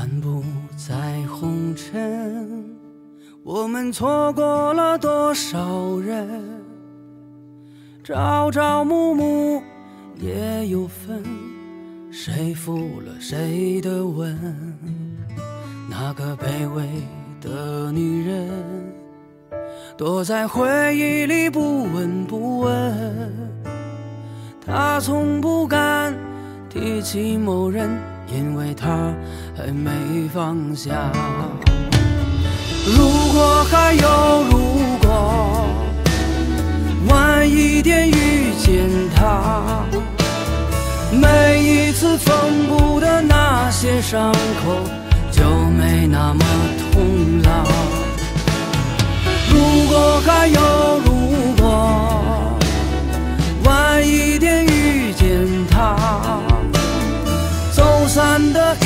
漫步在红尘我们错过了多少人？朝朝暮暮也有分谁负了谁的吻那个卑微的女人躲在回忆里不闻不问？她从不敢提起某人。因为他还没放下。如果还有如果，晚一点遇见他，每一次缝补的那些伤口就没那么。the